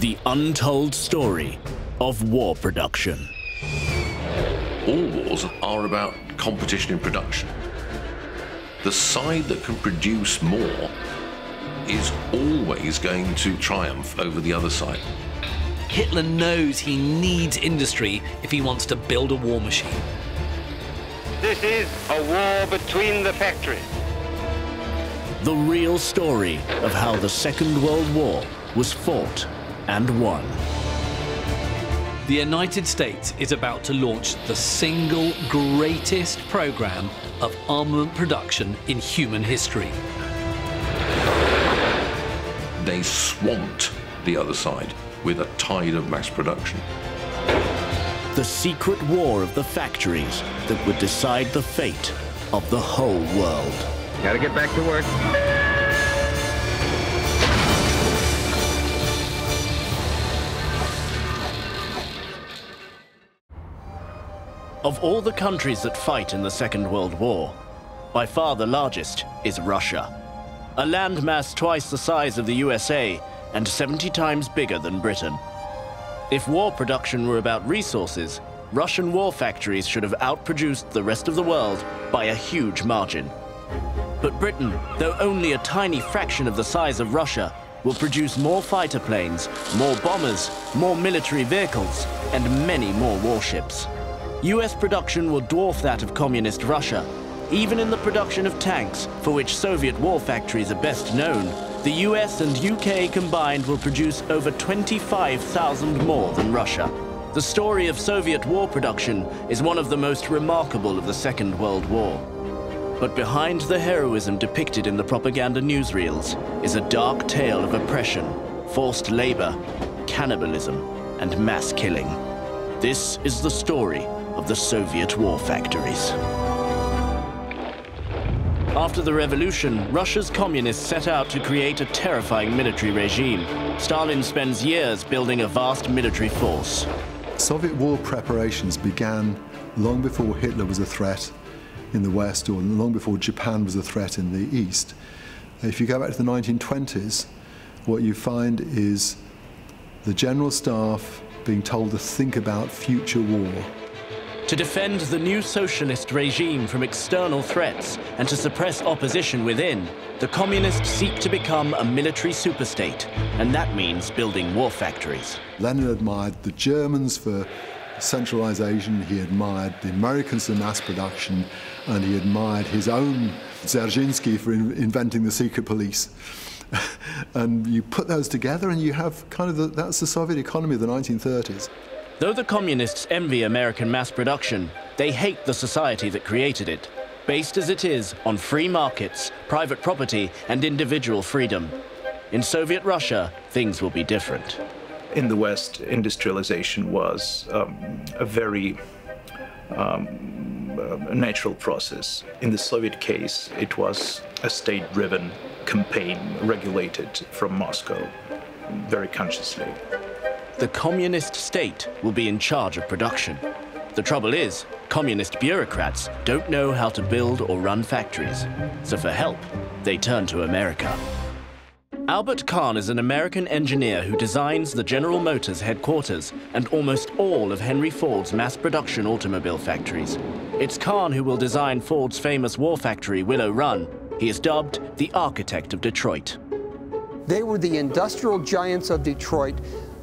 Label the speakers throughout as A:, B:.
A: The untold story of war production.
B: All wars are about competition in production. The side that can produce more is always going to triumph over the other side.
C: Hitler knows he needs industry if he wants to build a war machine.
D: This is a war between the factories.
A: The real story of how the Second World War was fought and won.
C: The United States is about to launch the single greatest program of armament production in human history.
B: They swamped the other side with a tide of mass production.
A: The secret war of the factories that would decide the fate of the whole world.
D: Gotta get back to work.
A: Of all the countries that fight in the Second World War, by far the largest is Russia. A landmass twice the size of the USA and 70 times bigger than Britain. If war production were about resources, Russian war factories should have outproduced the rest of the world by a huge margin. But Britain, though only a tiny fraction of the size of Russia, will produce more fighter planes, more bombers, more military vehicles, and many more warships. US production will dwarf that of communist Russia. Even in the production of tanks, for which Soviet war factories are best known, the US and UK combined will produce over 25,000 more than Russia. The story of Soviet war production is one of the most remarkable of the Second World War. But behind the heroism depicted in the propaganda newsreels is a dark tale of oppression, forced labor, cannibalism, and mass killing. This is the story of the Soviet war factories. After the revolution, Russia's communists set out to create a terrifying military regime. Stalin spends years building a vast military force.
E: Soviet war preparations began long before Hitler was a threat in the West or long before Japan was a threat in the East. If you go back to the 1920s, what you find is the general staff being told to think about future war.
A: To defend the new socialist regime from external threats and to suppress opposition within, the communists seek to become a military superstate, and that means building war factories.
E: Lenin admired the Germans for centralization, he admired the Americans for mass production, and he admired his own Dzerzhinsky for in inventing the secret police. and you put those together and you have kind of the, that's the Soviet economy of the 1930s.
A: Though the communists envy American mass production, they hate the society that created it, based as it is on free markets, private property, and individual freedom. In Soviet Russia, things will be different.
F: In the West, industrialization was um, a very um, natural process. In the Soviet case, it was a state driven campaign regulated from Moscow very consciously
A: the communist state will be in charge of production. The trouble is, communist bureaucrats don't know how to build or run factories. So for help, they turn to America. Albert Kahn is an American engineer who designs the General Motors headquarters and almost all of Henry Ford's mass production automobile factories. It's Kahn who will design Ford's famous war factory, Willow Run. He is dubbed the architect of Detroit.
G: They were the industrial giants of Detroit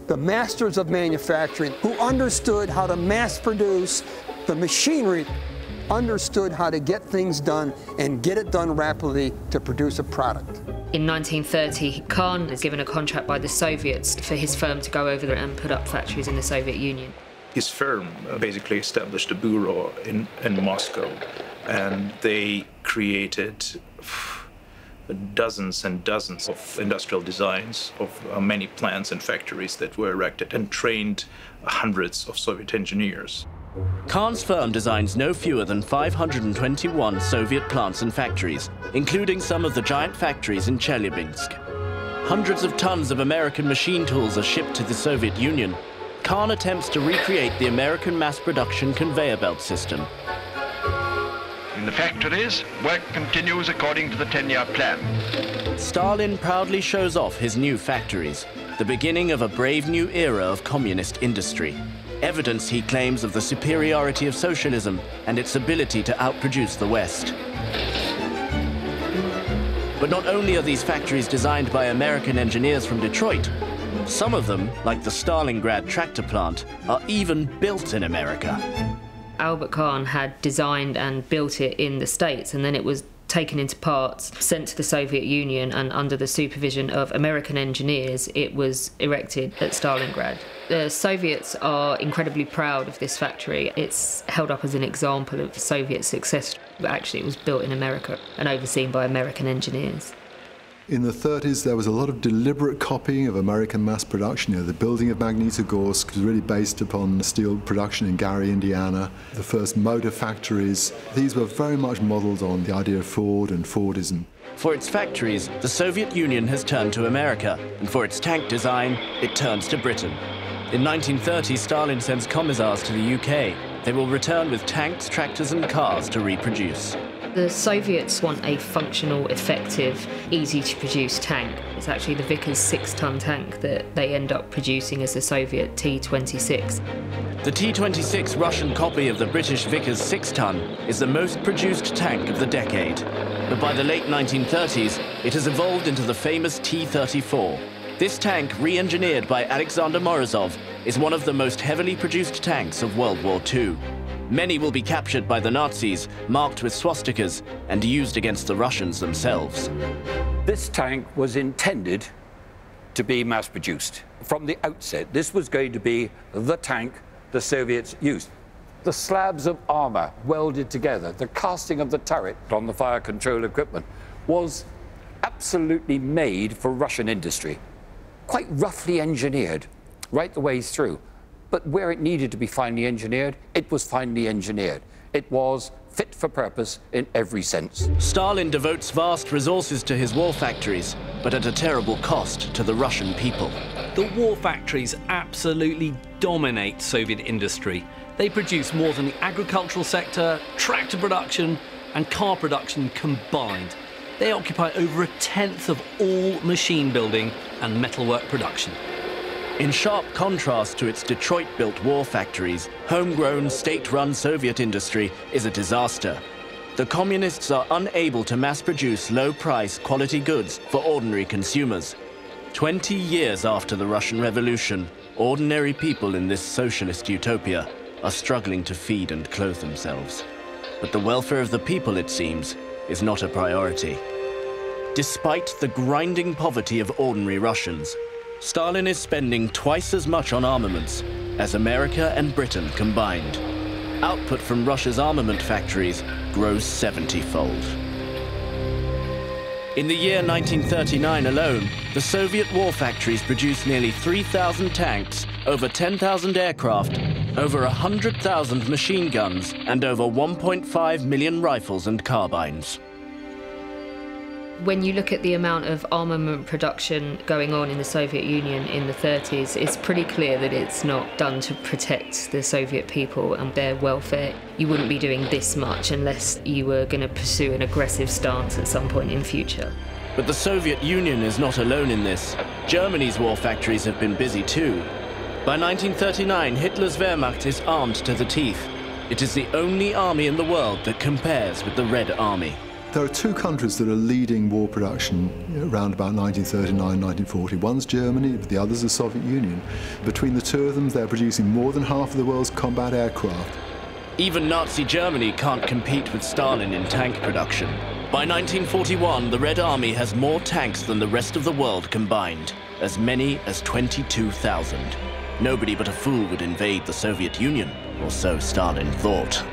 G: the masters of manufacturing who understood how to mass produce the machinery, understood how to get things done and get it done rapidly to produce a product.
H: In 1930, Kahn is given a contract by the Soviets for his firm to go over there and put up factories in the Soviet Union.
F: His firm basically established a bureau in, in Moscow and they created dozens and dozens of industrial designs of uh, many plants and factories that were erected and trained hundreds of Soviet engineers.
A: Kahn's firm designs no fewer than 521 Soviet plants and factories, including some of the giant factories in Chelyabinsk. Hundreds of tons of American machine tools are shipped to the Soviet Union. Kahn attempts to recreate the American mass production conveyor belt system,
I: in the factories, work continues according to the 10-year plan.
A: Stalin proudly shows off his new factories. the beginning of a brave new era of communist industry. Evidence, he claims, of the superiority of socialism and its ability to outproduce the West. But not only are these factories designed by American engineers from Detroit, some of them, like the Stalingrad tractor plant, are even built in America.
H: Albert Kahn had designed and built it in the States, and then it was taken into parts, sent to the Soviet Union, and under the supervision of American engineers, it was erected at Stalingrad. The Soviets are incredibly proud of this factory. It's held up as an example of Soviet success. But actually, it was built in America and overseen by American engineers.
E: In the 30s, there was a lot of deliberate copying of American mass production. You know, the building of Magnitogorsk was really based upon steel production in Gary, Indiana. The first motor factories, these were very much modeled on the idea of Ford and Fordism.
A: For its factories, the Soviet Union has turned to America, and for its tank design, it turns to Britain. In 1930, Stalin sends commissars to the UK. They will return with tanks, tractors, and cars to reproduce.
H: The Soviets want a functional, effective, easy to produce tank. It's actually the Vickers six ton tank that they end up producing as the Soviet T 26.
A: The T 26 Russian copy of the British Vickers six ton is the most produced tank of the decade. But by the late 1930s, it has evolved into the famous T 34. This tank, re engineered by Alexander Morozov, is one of the most heavily produced tanks of World War II. Many will be captured by the Nazis, marked with swastikas, and used against the Russians themselves.
J: This tank was intended to be mass produced. From the outset, this was going to be the tank the Soviets used. The slabs of armor welded together, the casting of the turret on the fire control equipment was absolutely made for Russian industry. Quite roughly engineered right the way through. But where it needed to be finely engineered, it was finely engineered. It was fit for purpose in every sense.
A: Stalin devotes vast resources to his war factories, but at a terrible cost to the Russian people.
C: The war factories absolutely dominate Soviet industry. They produce more than the agricultural sector, tractor production, and car production combined. They occupy over a tenth of all machine building and metalwork production.
A: In sharp contrast to its Detroit-built war factories, homegrown, state-run Soviet industry is a disaster. The communists are unable to mass-produce low-price, quality goods for ordinary consumers. Twenty years after the Russian Revolution, ordinary people in this socialist utopia are struggling to feed and clothe themselves. But the welfare of the people, it seems, is not a priority. Despite the grinding poverty of ordinary Russians, Stalin is spending twice as much on armaments as America and Britain combined. Output from Russia's armament factories grows 70-fold. In the year 1939 alone, the Soviet war factories produced nearly 3,000 tanks, over 10,000 aircraft, over 100,000 machine guns, and over 1.5 million rifles and carbines.
H: When you look at the amount of armament production going on in the Soviet Union in the 30s, it's pretty clear that it's not done to protect the Soviet people and their welfare. You wouldn't be doing this much unless you were going to pursue an aggressive stance at some point in future.
A: But the Soviet Union is not alone in this. Germany's war factories have been busy too. By 1939, Hitler's Wehrmacht is armed to the teeth. It is the only army in the world that compares with the Red Army.
E: There are two countries that are leading war production around about 1939, 1940. One's Germany, the other's the Soviet Union. Between the two of them, they're producing more than half of the world's combat aircraft.
A: Even Nazi Germany can't compete with Stalin in tank production. By 1941, the Red Army has more tanks than the rest of the world combined, as many as 22,000. Nobody but a fool would invade the Soviet Union, or so Stalin thought.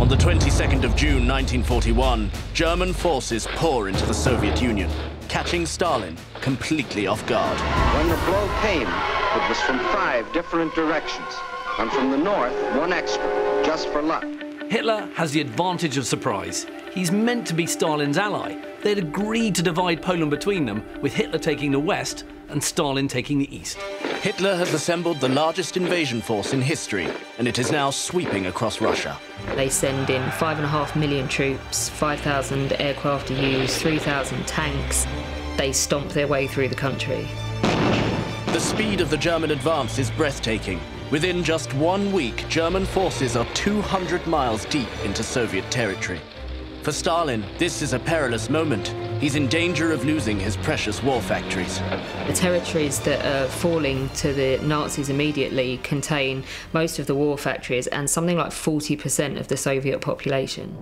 A: On the 22nd of June 1941, German forces pour into the Soviet Union, catching Stalin completely off guard.
D: When the blow came, it was from five different directions, and from the north, one extra, just for luck.
C: Hitler has the advantage of surprise. He's meant to be Stalin's ally. They'd agreed to divide Poland between them, with Hitler taking the west and Stalin taking the east.
A: Hitler has assembled the largest invasion force in history, and it is now sweeping across Russia.
H: They send in five and a half million troops, 5,000 aircraft to use, 3,000 tanks. they stomp their way through the country.
A: The speed of the German advance is breathtaking. Within just one week, German forces are 200 miles deep into Soviet territory. For Stalin, this is a perilous moment. He's in danger of losing his precious war factories.
H: The territories that are falling to the Nazis immediately contain most of the war factories and something like 40% of the Soviet population.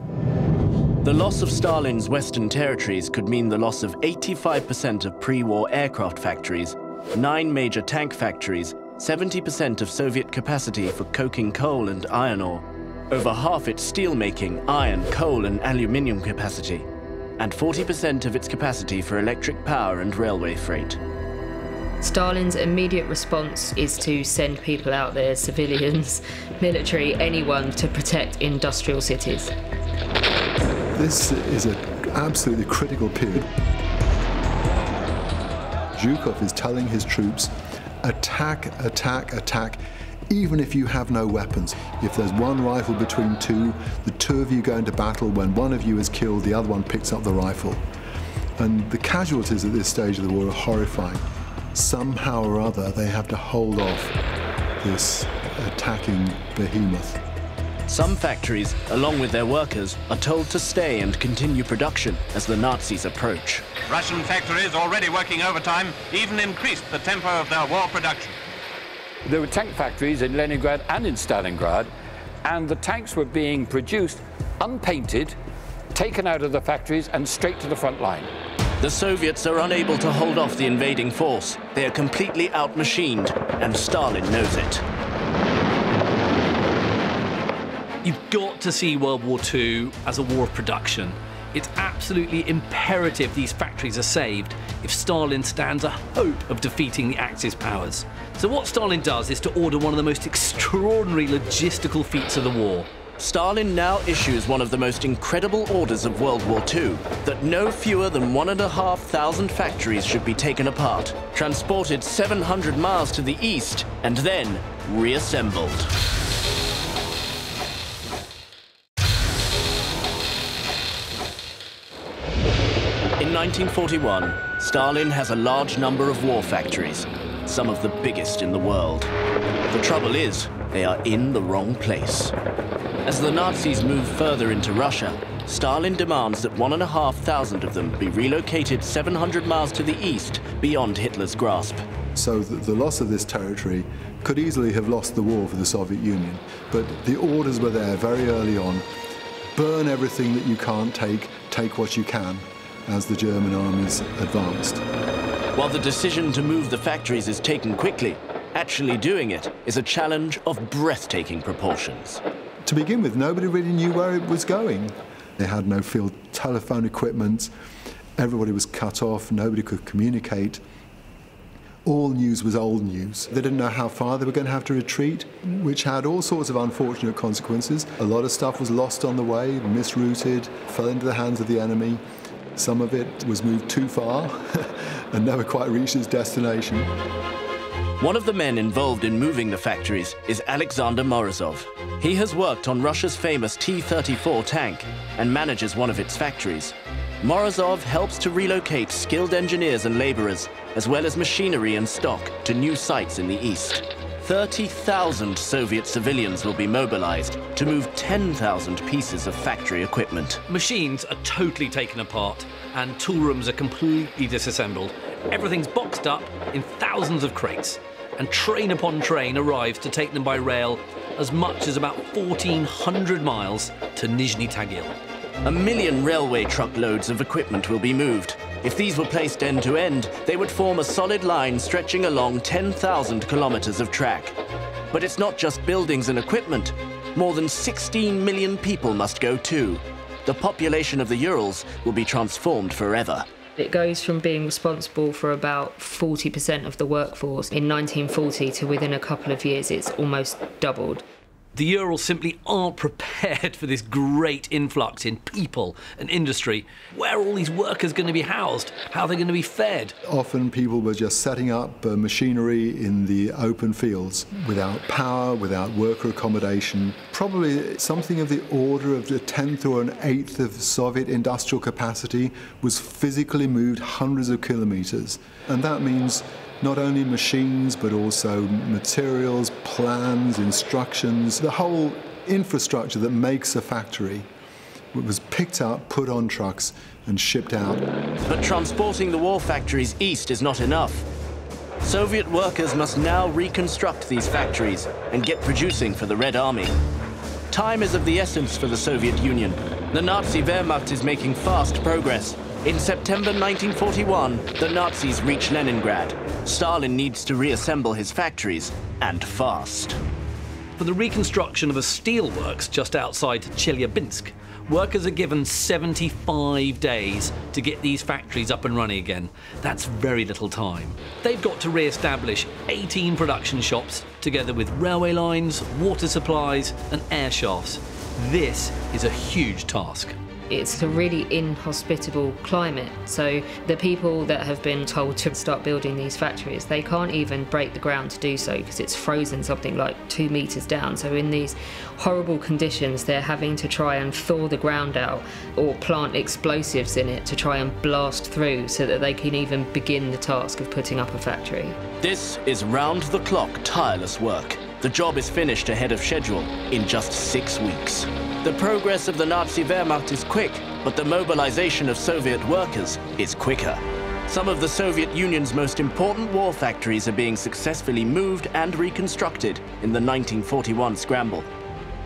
A: The loss of Stalin's western territories could mean the loss of 85% of pre-war aircraft factories, nine major tank factories, 70% of Soviet capacity for coking coal and iron ore, over half its steelmaking, iron, coal and aluminium capacity, and 40% of its capacity for electric power and railway freight.
H: Stalin's immediate response is to send people out there, civilians, military, anyone, to protect industrial cities.
E: This is an absolutely critical period. Zhukov is telling his troops, attack, attack, attack even if you have no weapons. If there's one rifle between two, the two of you go into battle. When one of you is killed, the other one picks up the rifle. And the casualties at this stage of the war are horrifying. Somehow or other, they have to hold off this attacking behemoth.
A: Some factories, along with their workers, are told to stay and continue production as the Nazis approach.
I: Russian factories already working overtime even increased the tempo of their war production.
J: There were tank factories in Leningrad and in Stalingrad, and the tanks were being produced unpainted, taken out of the factories, and straight to the front line.
A: The Soviets are unable to hold off the invading force. They are completely outmachined, and Stalin knows it.
C: You've got to see World War II as a war of production. It's absolutely imperative these factories are saved if Stalin stands a hope of defeating the Axis powers. So what Stalin does is to order one of the most extraordinary logistical feats of the war.
A: Stalin now issues one of the most incredible orders of World War II, that no fewer than one and a half thousand factories should be taken apart, transported 700 miles to the east, and then reassembled. 1941, Stalin has a large number of war factories, some of the biggest in the world. The trouble is, they are in the wrong place. As the Nazis move further into Russia, Stalin demands that one and a half thousand of them be relocated 700 miles to the east beyond Hitler's grasp.
E: So the loss of this territory could easily have lost the war for the Soviet Union. But the orders were there very early on. Burn everything that you can't take, take what you can, as the German armies advanced.
A: While the decision to move the factories is taken quickly, actually doing it is a challenge of breathtaking proportions.
E: To begin with, nobody really knew where it was going. They had no field telephone equipment, everybody was cut off, nobody could communicate. All news was old news. They didn't know how far they were going to have to retreat, which had all sorts of unfortunate consequences. A lot of stuff was lost on the way, misrouted, fell into the hands of the enemy. Some of it was moved too far and never quite reached its destination.
A: One of the men involved in moving the factories is Alexander Morozov. He has worked on Russia's famous T-34 tank and manages one of its factories. Morozov helps to relocate skilled engineers and laborers, as well as machinery and stock, to new sites in the east. 30,000 Soviet civilians will be mobilized to move 10,000 pieces of factory equipment.
C: Machines are totally taken apart and tool rooms are completely disassembled. Everything's boxed up in thousands of crates and train upon train arrives to take them by rail as much as about 1,400 miles to Nizhny Tagil.
A: A million railway truckloads of equipment will be moved, if these were placed end to end, they would form a solid line stretching along 10,000 kilometers of track. But it's not just buildings and equipment. More than 16 million people must go too. The population of the Urals will be transformed forever.
H: It goes from being responsible for about 40% of the workforce in 1940 to within a couple of years, it's almost doubled.
C: The Urals simply aren't prepared for this great influx in people and industry. Where are all these workers going to be housed? How are they going to be fed?
E: Often people were just setting up uh, machinery in the open fields without power, without worker accommodation. Probably something of the order of the tenth or an eighth of Soviet industrial capacity was physically moved hundreds of kilometers. And that means not only machines but also materials, plans, instructions, the whole infrastructure that makes a factory was picked up, put on trucks and shipped out.
A: But transporting the war factories east is not enough. Soviet workers must now reconstruct these factories and get producing for the Red Army. Time is of the essence for the Soviet Union. The Nazi Wehrmacht is making fast progress. In September 1941, the Nazis reach Leningrad. Stalin needs to reassemble his factories, and fast.
C: For the reconstruction of a steelworks just outside Chelyabinsk, workers are given 75 days to get these factories up and running again. That's very little time. They've got to re-establish 18 production shops, together with railway lines, water supplies and air shafts. This is a huge task.
H: It's a really inhospitable climate. So the people that have been told to start building these factories, they can't even break the ground to do so because it's frozen something like two meters down. So in these horrible conditions, they're having to try and thaw the ground out or plant explosives in it to try and blast through so that they can even begin the task of putting up a factory.
A: This is round-the-clock, tireless work. The job is finished ahead of schedule in just six weeks. The progress of the Nazi Wehrmacht is quick, but the mobilization of Soviet workers is quicker. Some of the Soviet Union's most important war factories are being successfully moved and reconstructed in the 1941 scramble.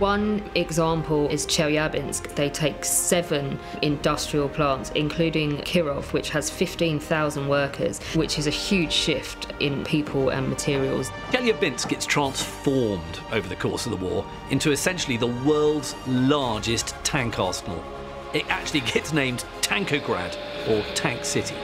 H: One example is Chelyabinsk. They take seven industrial plants, including Kirov, which has 15,000 workers, which is a huge shift in people and materials.
C: Chelyabinsk gets transformed over the course of the war into essentially the world's largest tank arsenal. It actually gets named Tankograd, or Tank City.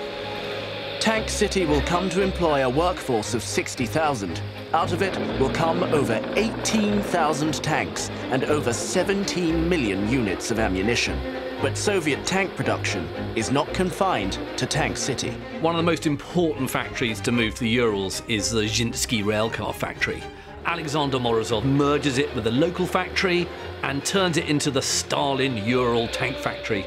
A: Tank City will come to employ a workforce of 60,000. Out of it will come over 18,000 tanks and over 17 million units of ammunition. But Soviet tank production is not confined to Tank City.
C: One of the most important factories to move to the Urals is the Dzerzhinsky railcar factory. Alexander Morozov merges it with a local factory and turns it into the Stalin Ural tank factory.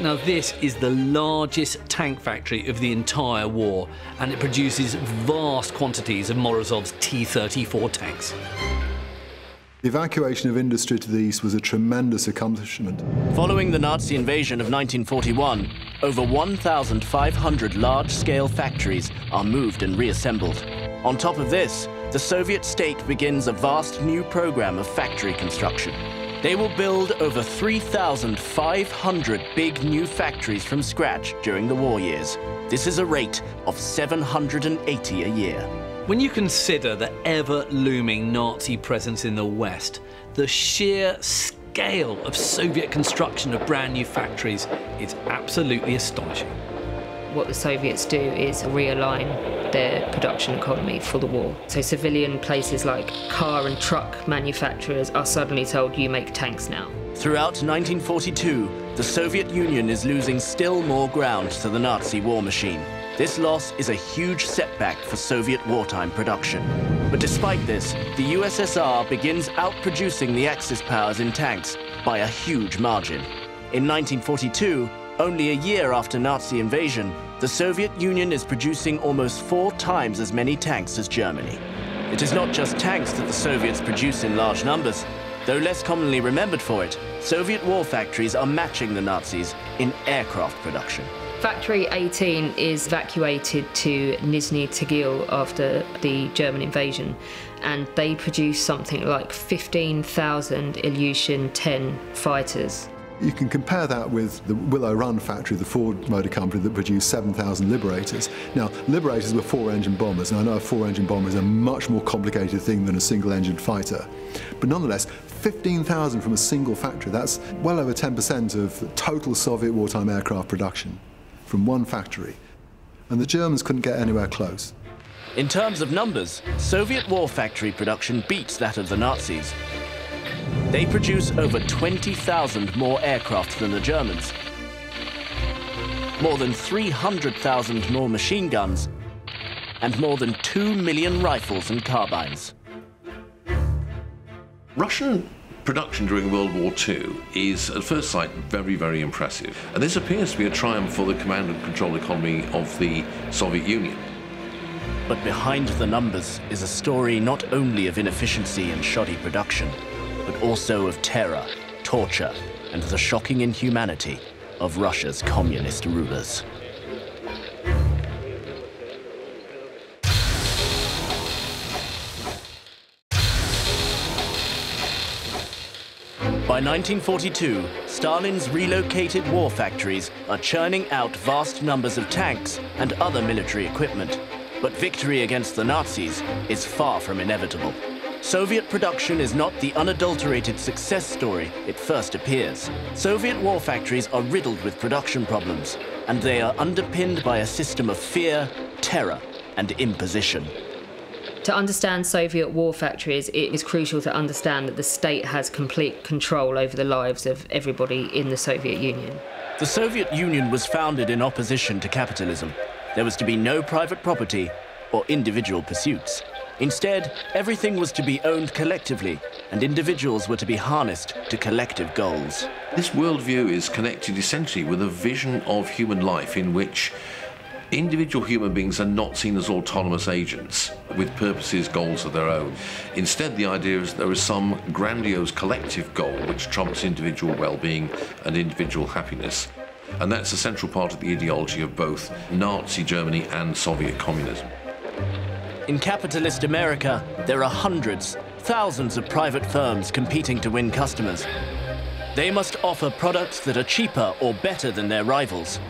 C: Now, this is the largest tank factory of the entire war, and it produces vast quantities of Morozov's T 34 tanks.
E: The evacuation of industry to the east was a tremendous accomplishment.
A: Following the Nazi invasion of 1941, over 1,500 large-scale factories are moved and reassembled. On top of this, the Soviet state begins a vast new program of factory construction. They will build over 3,500 big new factories from scratch during the war years. This is a rate of 780 a year.
C: When you consider the ever-looming Nazi presence in the West, the sheer scale of Soviet construction of brand new factories is absolutely astonishing.
H: What the Soviets do is realign their production economy for the war. So civilian places like car and truck manufacturers are suddenly told you make tanks now.
A: Throughout 1942, the Soviet Union is losing still more ground to the Nazi war machine. This loss is a huge setback for Soviet wartime production. But despite this, the USSR begins outproducing the Axis powers in tanks by a huge margin. In 1942, only a year after Nazi invasion, the Soviet Union is producing almost four times as many tanks as Germany. It is not just tanks that the Soviets produce in large numbers. Though less commonly remembered for it, Soviet war factories are matching the Nazis in aircraft production.
H: Factory 18 is evacuated to Nizhny Tagil after the German invasion, and they produce something like 15,000 Ilyushin 10 fighters.
E: You can compare that with the Willow Run factory, the Ford Motor Company that produced 7,000 Liberators. Now, Liberators were four-engine bombers, and I know a four-engine bomber is a much more complicated thing than a single-engine fighter. But nonetheless, 15,000 from a single factory, that's well over 10% of total Soviet wartime aircraft production from one factory. And the Germans couldn't get anywhere close.
A: In terms of numbers, Soviet war factory production beats that of the Nazis. They produce over 20,000 more aircraft than the Germans, more than 300,000 more machine guns, and more than 2 million rifles and carbines.
B: Russian production during World War II is, at first sight, very, very impressive. And this appears to be a triumph for the command and control economy of the Soviet Union.
A: But behind the numbers is a story not only of inefficiency and shoddy production, but also of terror, torture, and the shocking inhumanity of Russia's communist rulers. By 1942, Stalin's relocated war factories are churning out vast numbers of tanks and other military equipment. But victory against the Nazis is far from inevitable. Soviet production is not the unadulterated success story it first appears. Soviet war factories are riddled with production problems, and they are underpinned by a system of fear, terror, and imposition.
H: To understand Soviet war factories, it is crucial to understand that the state has complete control over the lives of everybody in the Soviet Union.
A: The Soviet Union was founded in opposition to capitalism. There was to be no private property or individual pursuits. Instead, everything was to be owned collectively, and individuals were to be harnessed to collective goals.
B: This worldview is connected essentially with a vision of human life in which individual human beings are not seen as autonomous agents with purposes, goals of their own. Instead, the idea is there is some grandiose collective goal which trumps individual well-being and individual happiness. And that's a central part of the ideology of both Nazi Germany and Soviet communism.
A: In capitalist America, there are hundreds, thousands of private firms competing to win customers. They must offer products that are cheaper or better than their rivals.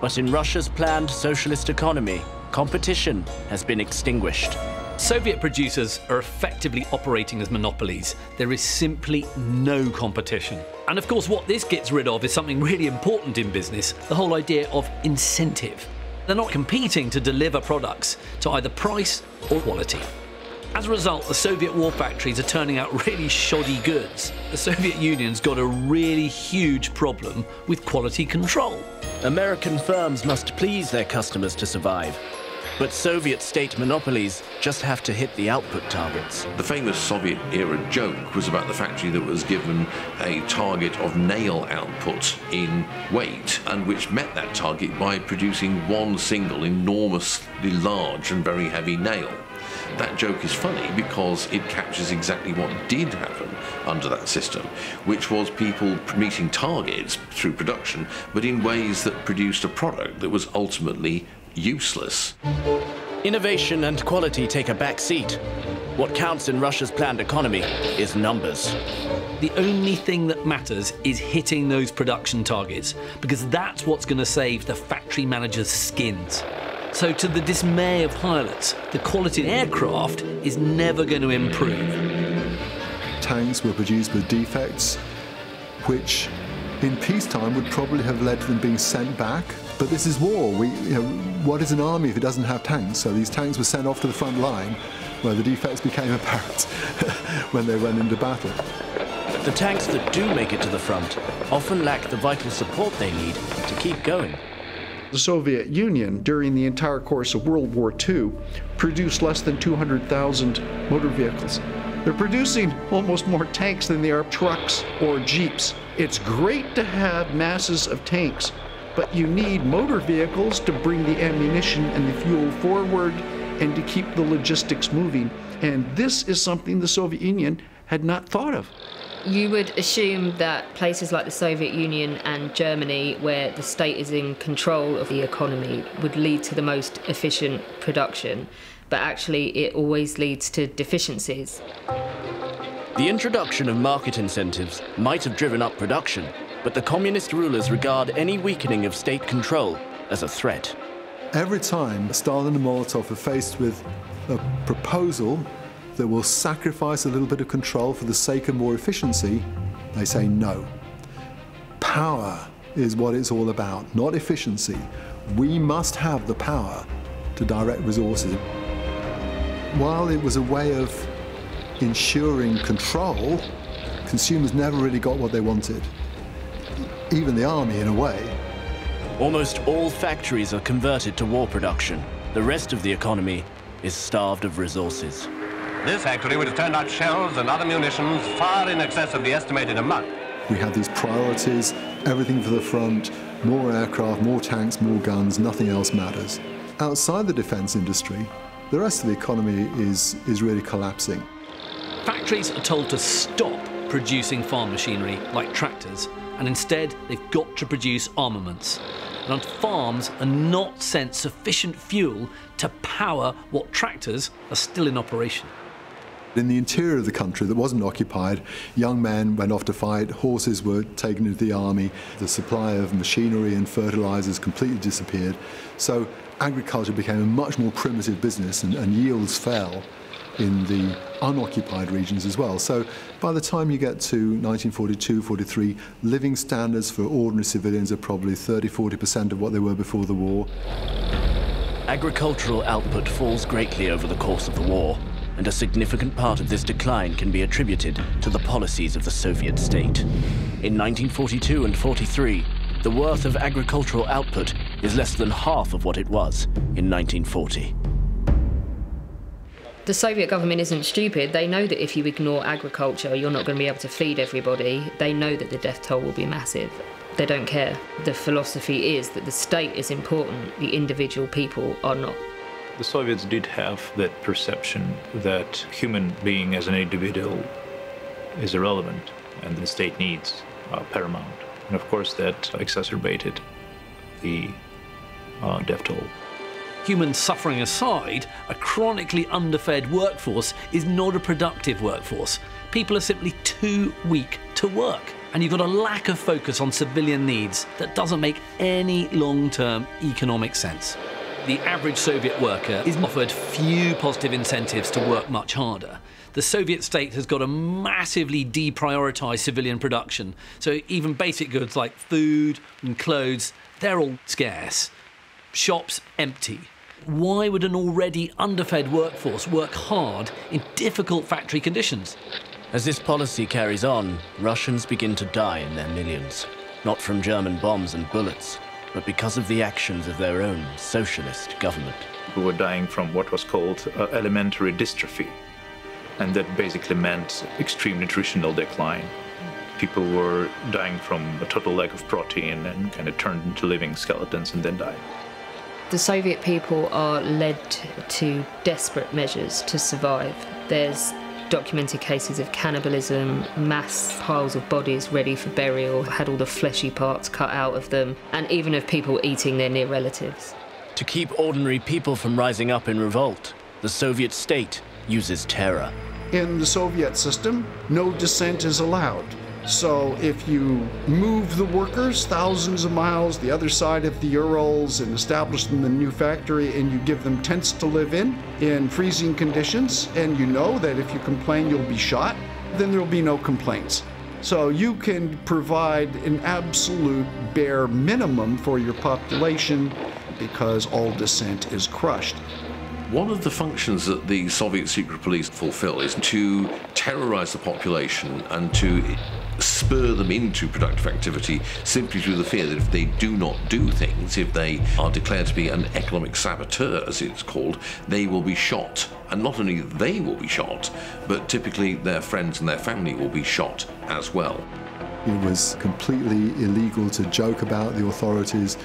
A: But in Russia's planned socialist economy, competition has been extinguished.
C: Soviet producers are effectively operating as monopolies. There is simply no competition. And of course, what this gets rid of is something really important in business the whole idea of incentive. They're not competing to deliver products to either price or quality. As a result, the Soviet war factories are turning out really shoddy goods. The Soviet Union's got a really huge problem with quality control.
A: American firms must please their customers to survive. But Soviet state monopolies just have to hit the output targets.
B: The famous Soviet era joke was about the factory that was given a target of nail output in weight and which met that target by producing one single enormously large and very heavy nail. That joke is funny because it captures exactly what did happen under that system, which was people meeting targets through production, but in ways that produced a product that was ultimately useless.
A: Innovation and quality take a back seat. What counts in Russia's planned economy is numbers.
C: The only thing that matters is hitting those production targets, because that's what's going to save the factory managers' skins. So, to the dismay of pilots, the quality of aircraft is never going to improve.
E: Tanks were produced with defects, which in peacetime would probably have led to them being sent back. But this is war. We, you know, what is an army if it doesn't have tanks? So these tanks were sent off to the front line, where the defects became apparent when they went into battle.
A: The tanks that do make it to the front often lack the vital support they need to keep going.
K: The Soviet Union, during the entire course of World War II, produced less than 200,000 motor vehicles. They're producing almost more tanks than they are trucks or jeeps. It's great to have masses of tanks, but you need motor vehicles to bring the ammunition and the fuel forward and to keep the logistics moving. And this is something the Soviet Union had not thought of.
H: You would assume that places like the Soviet Union and Germany, where the state is in control of the economy, would lead to the most efficient production, but actually, it always leads to deficiencies.
A: The introduction of market incentives might have driven up production, but the communist rulers regard any weakening of state control as a threat.
E: Every time Stalin and Molotov are faced with a proposal that will sacrifice a little bit of control for the sake of more efficiency, they say no. Power is what it's all about, not efficiency. We must have the power to direct resources. While it was a way of ensuring control, consumers never really got what they wanted. Even the army, in a way.
A: Almost all factories are converted to war production. The rest of the economy is starved of resources.
I: This factory would have turned out shells and other munitions far in excess of the estimated amount.
E: We had these priorities, everything for the front, more aircraft, more tanks, more guns, nothing else matters. Outside the defence industry, the rest of the economy is, is really collapsing.
C: Factories are told to stop producing farm machinery like tractors, and instead they've got to produce armaments. And farms are not sent sufficient fuel to power what tractors are still in operation.
E: In the interior of the country that wasn't occupied, young men went off to fight, horses were taken into the army, the supply of machinery and fertilizers completely disappeared. So agriculture became a much more primitive business and, and yields fell in the unoccupied regions as well. So by the time you get to 1942, 43, living standards for ordinary civilians are probably 30, 40% of what they were before the war.
A: Agricultural output falls greatly over the course of the war and a significant part of this decline can be attributed to the policies of the Soviet state. In 1942 and 43, the worth of agricultural output is less than half of what it was in 1940.
H: The Soviet government isn't stupid. They know that if you ignore agriculture, you're not going to be able to feed everybody. They know that the death toll will be massive. They don't care. The philosophy is that the state is important, the individual people are not.
F: The Soviets did have that perception that human being as an individual is irrelevant and the state needs are paramount. And of course, that exacerbated the uh, death toll.
C: Human suffering aside, a chronically underfed workforce is not a productive workforce. People are simply too weak to work. And you've got a lack of focus on civilian needs that doesn't make any long term economic sense the average Soviet worker is offered few positive incentives to work much harder. The Soviet state has got to massively deprioritize civilian production, so even basic goods like food and clothes, they're all scarce. Shops empty. Why would an already underfed workforce work hard in difficult factory conditions?
A: As this policy carries on, Russians begin to die in their millions. Not from German bombs and bullets, but because of the actions of their own socialist government.
F: Who were dying from what was called uh, elementary dystrophy, and that basically meant extreme nutritional decline. People were dying from a total lack of protein and kind of turned into living skeletons and then died.
H: The Soviet people are led to desperate measures to survive. There's documented cases of cannibalism, mass piles of bodies ready for burial, had all the fleshy parts cut out of them, and even of people eating their near relatives.
A: To keep ordinary people from rising up in revolt, the Soviet state uses terror.
K: In the Soviet system, no dissent is allowed. So if you move the workers thousands of miles the other side of the Urals and establish them in a new factory and you give them tents to live in in freezing conditions and you know that if you complain you'll be shot, then there'll be no complaints. So you can provide an absolute bare minimum for your population because all dissent is crushed.
B: One of the functions that the Soviet secret police fulfill is to terrorize the population and to spur them into productive activity simply through the fear that if they do not do things, if they are declared to be an economic saboteur, as it's called, they will be shot. And not only they will be shot, but typically their friends and their family will be shot as well.
E: It was completely illegal to joke about the authorities,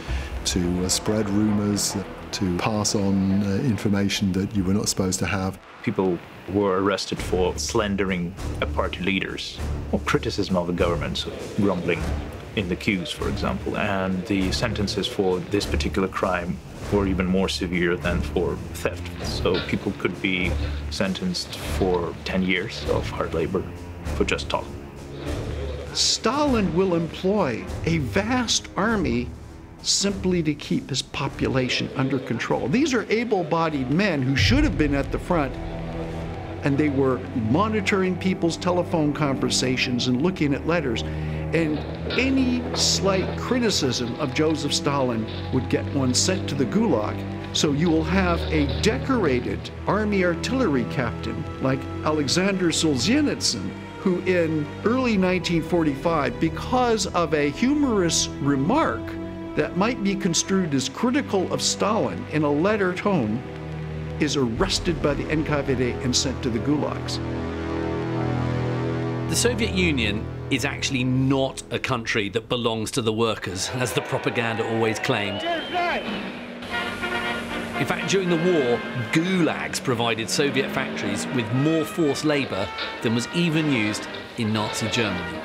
E: to uh, spread rumors, to pass on uh, information that you were not supposed to have.
F: People were arrested for slandering party leaders or criticism of the government, so grumbling in the queues, for example. And the sentences for this particular crime were even more severe than for theft. So people could be sentenced for 10 years of hard labor for just talking.
K: Stalin will employ a vast army simply to keep his population under control. These are able bodied men who should have been at the front and they were monitoring people's telephone conversations and looking at letters. And any slight criticism of Joseph Stalin would get one sent to the Gulag. So you will have a decorated army artillery captain like Alexander Solzhenitsyn, who in early 1945, because of a humorous remark that might be construed as critical of Stalin in a letter home is arrested by the NKVD and sent to the gulags.
C: The Soviet Union is actually not a country that belongs to the workers, as the propaganda always claimed. In fact, during the war, gulags provided Soviet factories with more forced labour than was even used in Nazi Germany.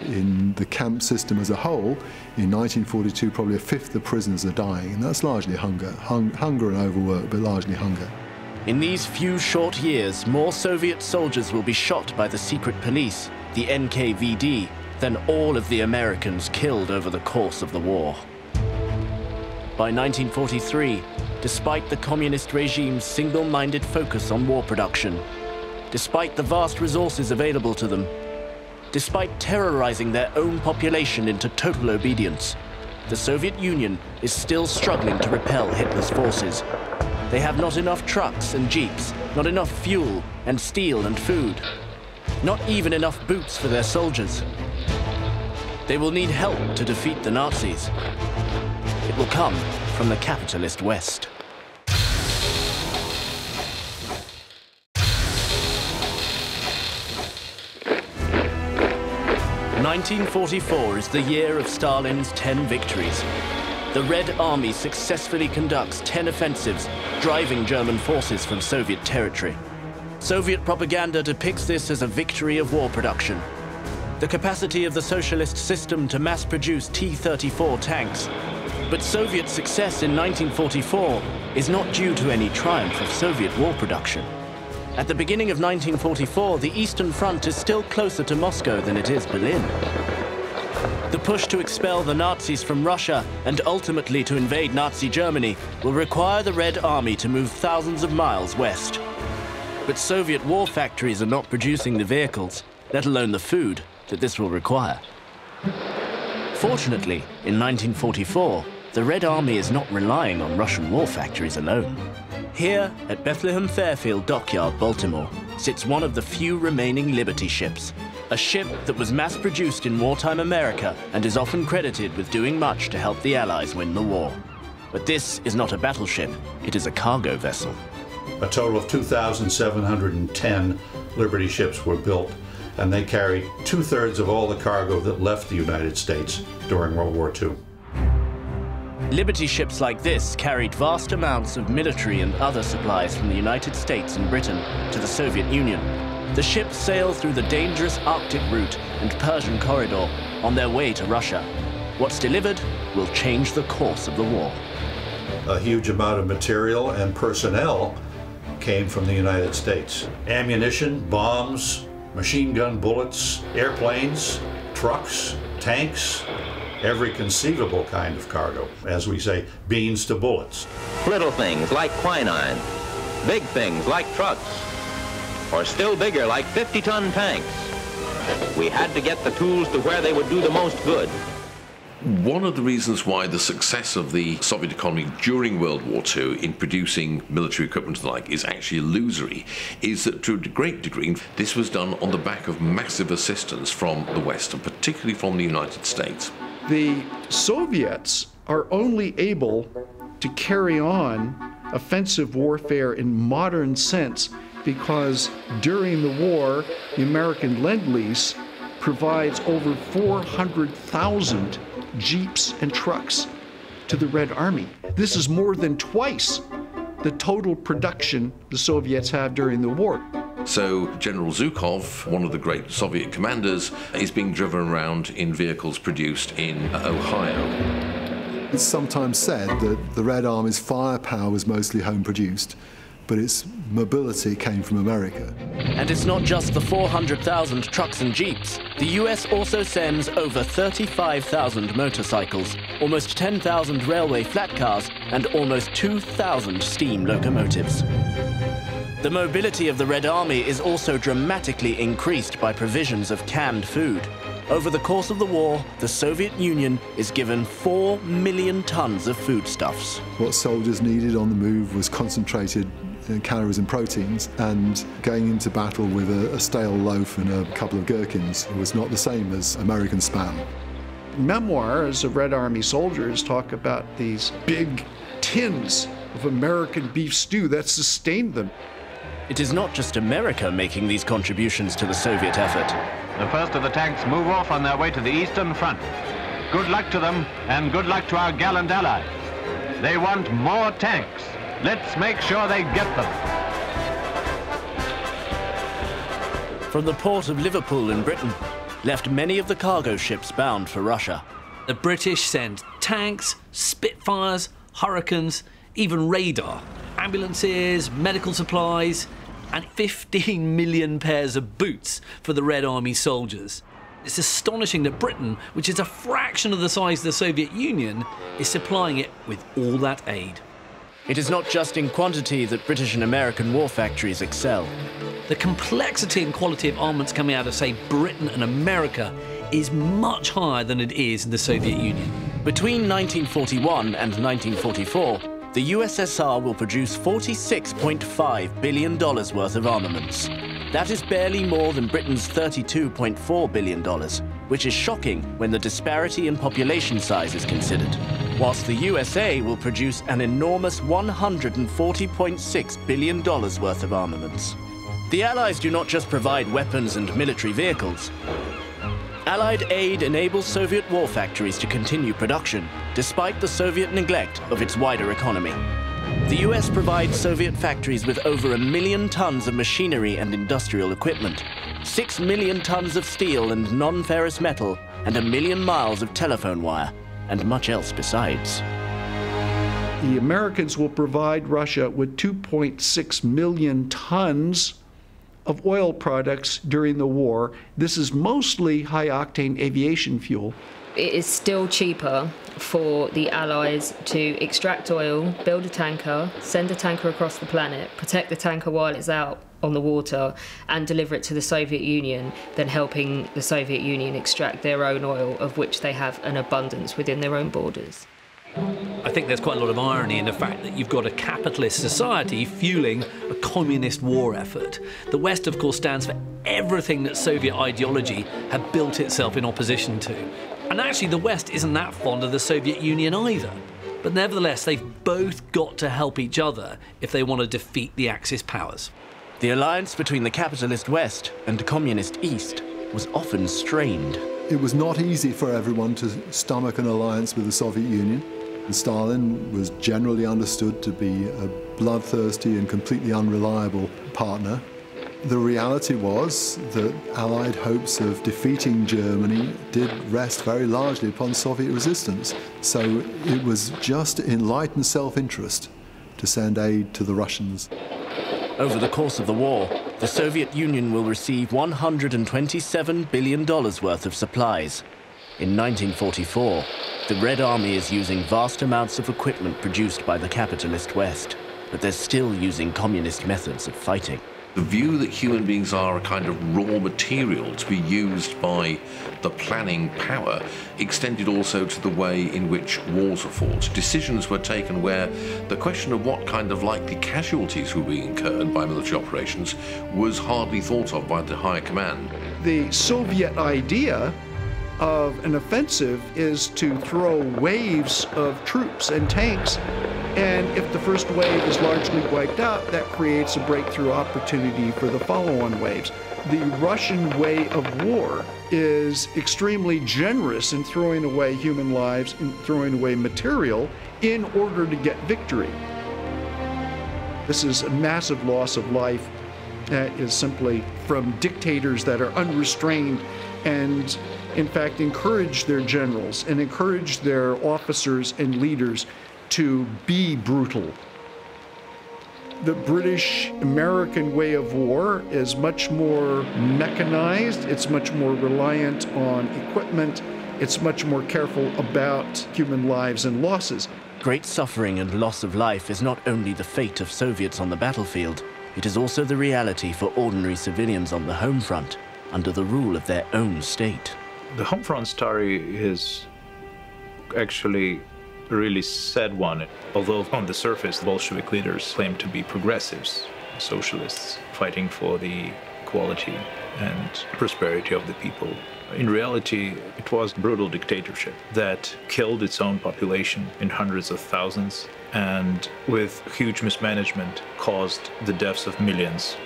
E: In the camp system as a whole, in 1942, probably a fifth of prisoners are dying, and that's largely hunger. Hung hunger and overwork, but largely hunger.
A: In these few short years, more Soviet soldiers will be shot by the secret police, the NKVD, than all of the Americans killed over the course of the war. By 1943, despite the communist regime's single-minded focus on war production, despite the vast resources available to them, despite terrorizing their own population into total obedience, the Soviet Union is still struggling to repel Hitler's forces. They have not enough trucks and jeeps, not enough fuel and steel and food, not even enough boots for their soldiers. They will need help to defeat the Nazis. It will come from the capitalist West. Nineteen forty-four is the year of Stalin's ten victories. The Red Army successfully conducts ten offensives, driving German forces from Soviet territory. Soviet propaganda depicts this as a victory of war production. The capacity of the socialist system to mass produce T-34 tanks but Soviet success in 1944 is not due to any triumph of Soviet war production. At the beginning of 1944, the Eastern Front is still closer to Moscow than it is Berlin. The push to expel the Nazis from Russia and ultimately to invade Nazi Germany will require the Red Army to move thousands of miles west. But Soviet war factories are not producing the vehicles, let alone the food, that this will require. Fortunately, in 1944, the Red Army is not relying on Russian war factories alone. Here, at Bethlehem Fairfield Dockyard, Baltimore, sits one of the few remaining Liberty ships, a ship that was mass-produced in wartime America and is often credited with doing much to help the Allies win the war. But this is not a battleship, it is a cargo vessel.
L: A total of 2,710 Liberty ships were built, and they carried two-thirds of all the cargo that left the United States during World War II.
A: Liberty ships like this carried vast amounts of military and other supplies from the United States and Britain to the Soviet Union. The ships sailed through the dangerous Arctic route and Persian corridor on their way to Russia. What's delivered will change the course of the war.
L: A huge amount of material and personnel came from the United States. Ammunition, bombs, machine gun bullets, airplanes, trucks, tanks, every conceivable kind of cargo. As we say, beans to bullets.
M: Little things like quinine, big things like trucks, or still bigger like 50-ton tanks. We had to get the tools to where they would do the most good.
B: One of the reasons why the success of the Soviet economy during World War II in producing military equipment and the like is actually illusory is that to a great degree this was done on the back of massive assistance from the West and particularly from the United States
K: the Soviets are only able to carry on offensive warfare in modern sense because during the war, the American Lend-Lease provides over 400,000 jeeps and trucks to the Red Army. This is more than twice the total production the Soviets have during the war.
B: So General Zhukov, one of the great Soviet commanders, is being driven around in vehicles produced in Ohio.
E: It's sometimes said that the Red Army's firepower was mostly home produced, but its mobility came from America.
A: And it's not just the 400,000 trucks and jeeps. The US also sends over 35,000 motorcycles, almost 10,000 railway flat cars, and almost 2,000 steam locomotives. The mobility of the Red Army is also dramatically increased by provisions of canned food. Over the course of the war, the Soviet Union is given 4 million tons of foodstuffs.
E: What soldiers needed on the move was concentrated uh, calories and proteins, and going into battle with a, a stale loaf and a couple of gherkins was not the same as American spam.
K: Memoirs of Red Army soldiers talk about these big tins of American beef stew that sustained them.
A: It is not just America making these contributions to the Soviet effort.
I: The first of the tanks move off on their way to the Eastern Front. Good luck to them, and good luck to our gallant allies. They want more tanks. Let's make sure they get them.
A: From the port of Liverpool in Britain, left many of the cargo ships bound for Russia.
C: The British send tanks, Spitfires, Hurricanes, even radar, ambulances, medical supplies, and 15 million pairs of boots for the Red Army soldiers. It's astonishing that Britain, which is a fraction of the size of the Soviet Union, is supplying it with all that aid.
A: It is not just in quantity that British and American war factories excel.
C: The complexity and quality of armaments coming out of, say, Britain and America is much higher than it is in the Soviet Union.
A: Between 1941 and 1944, the USSR will produce $46.5 billion worth of armaments. That is barely more than Britain's $32.4 billion, which is shocking when the disparity in population size is considered. Whilst the USA will produce an enormous $140.6 billion worth of armaments. The Allies do not just provide weapons and military vehicles. Allied aid enables Soviet war factories to continue production, despite the Soviet neglect of its wider economy. The US provides Soviet factories with over a million tons of machinery and industrial equipment, six million tons of steel and non-ferrous metal, and a million miles of telephone wire, and much else besides.
K: The Americans will provide Russia with 2.6 million tons of oil products during the war. This is mostly high octane aviation fuel.
H: It is still cheaper for the Allies to extract oil, build a tanker, send a tanker across the planet, protect the tanker while it's out on the water, and deliver it to the Soviet Union than helping the Soviet Union extract their own oil, of which they have an abundance within their own borders.
C: I think there's quite a lot of irony in the fact that you've got a capitalist society fueling a communist war effort. The West, of course, stands for everything that Soviet ideology had built itself in opposition to. And actually, the West isn't that fond of the Soviet Union either. But nevertheless, they've both got to help each other if they want to defeat the Axis powers.
A: The alliance between the capitalist West and the communist East was often strained.
E: It was not easy for everyone to stomach an alliance with the Soviet Union. Stalin was generally understood to be a bloodthirsty and completely unreliable partner. The reality was that Allied hopes of defeating Germany did rest very largely upon Soviet resistance. So it was just enlightened self interest to send aid to the Russians.
A: Over the course of the war, the Soviet Union will receive $127 billion worth of supplies. In 1944, the Red Army is using vast amounts of equipment produced by the capitalist West, but they're still using communist methods of fighting.
B: The view that human beings are a kind of raw material to be used by the planning power extended also to the way in which wars were fought. Decisions were taken where the question of what kind of likely casualties would be incurred by military operations was hardly thought of by the higher command.
K: The Soviet idea of an offensive is to throw waves of troops and tanks. And if the first wave is largely wiped out, that creates a breakthrough opportunity for the follow on waves. The Russian way of war is extremely generous in throwing away human lives and throwing away material in order to get victory. This is a massive loss of life that is simply from dictators that are unrestrained and in fact, encourage their generals and encourage their officers and leaders to be brutal. The British American way of war is much more mechanized, it's much more reliant on equipment, it's much more careful about human lives and losses.
A: Great suffering and loss of life is not only the fate of Soviets on the battlefield, it is also the reality for ordinary civilians on the home front under the rule of their own state.
F: The home front story is actually a really sad one. Although on the surface, Bolshevik leaders claim to be progressives, socialists, fighting for the equality and prosperity of the people. In reality, it was brutal dictatorship that killed its own population in hundreds of thousands and with huge mismanagement caused the deaths of millions.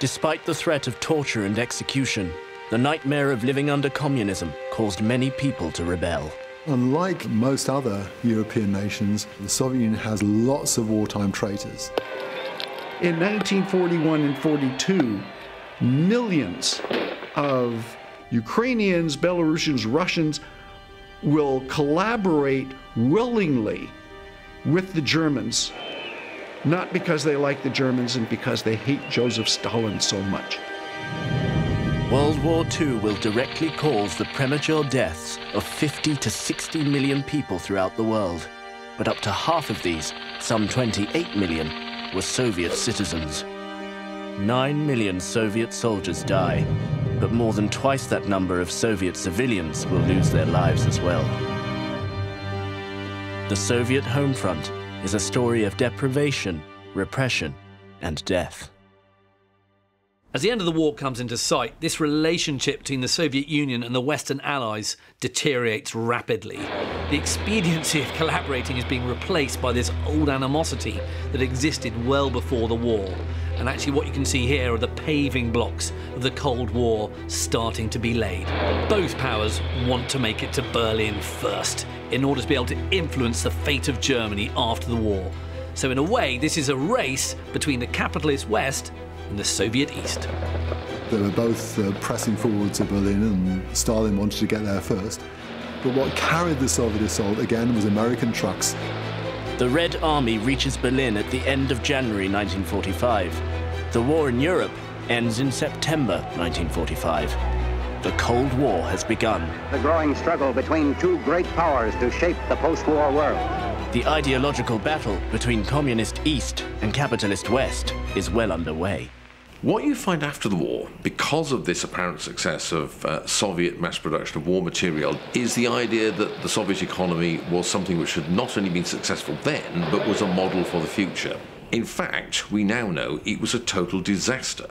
A: Despite the threat of torture and execution, the nightmare of living under communism caused many people to rebel.
E: Unlike most other European nations, the Soviet Union has lots of wartime traitors.
K: In 1941 and 42, millions of Ukrainians, Belarusians, Russians will collaborate willingly with the Germans, not because they like the Germans and because they hate Joseph Stalin so much.
A: World War II will directly cause the premature deaths of 50 to 60 million people throughout the world. But up to half of these, some 28 million, were Soviet citizens. Nine million Soviet soldiers die, but more than twice that number of Soviet civilians will lose their lives as well. The Soviet home front is a story of deprivation, repression, and death.
C: As the end of the war comes into sight, this relationship between the Soviet Union and the Western Allies deteriorates rapidly. The expediency of collaborating is being replaced by this old animosity that existed well before the war. And actually, what you can see here are the paving blocks of the Cold War starting to be laid. Both powers want to make it to Berlin first in order to be able to influence the fate of Germany after the war. So, in a way, this is a race between the capitalist West and the Soviet East.
E: They were both uh, pressing forward to Berlin, and Stalin wanted to get there first. But what carried the Soviet assault again was American trucks
A: the Red Army reaches Berlin at the end of January 1945. The war in Europe ends in September 1945. The Cold War has begun.
D: The growing struggle between two great powers to shape the post-war world.
A: The ideological battle between Communist East and Capitalist West is well underway.
B: What you find after the war, because of this apparent success of uh, Soviet mass production of war material, is the idea that the Soviet economy was something which had not only been successful then, but was a model for the future. In fact, we now know it was a total disaster.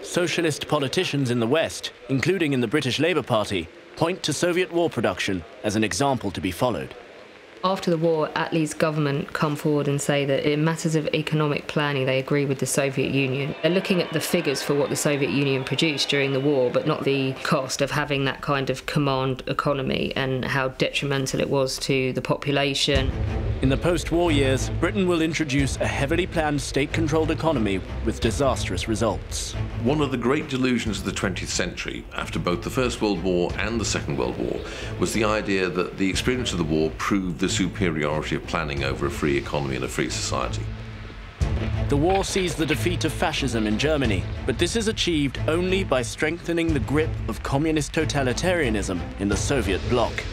A: Socialist politicians in the West, including in the British Labour Party, point to Soviet war production as an example to be followed.
H: After the war, Attlee's government come forward and say that in matters of economic planning, they agree with the Soviet Union. They're looking at the figures for what the Soviet Union produced during the war, but not the cost of having that kind of command economy and how detrimental it was to the population.
A: In the post-war years, Britain will introduce a heavily planned state-controlled economy with disastrous results.
B: One of the great delusions of the 20th century, after both the First World War and the Second World War, was the idea that the experience of the war proved the superiority of planning over a free economy and a free society.
A: The war sees the defeat of fascism in Germany, but this is achieved only by strengthening the grip of communist totalitarianism in the Soviet bloc.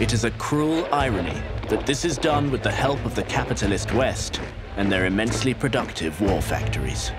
A: It is a cruel irony that this is done with the help of the capitalist West and their immensely productive war factories.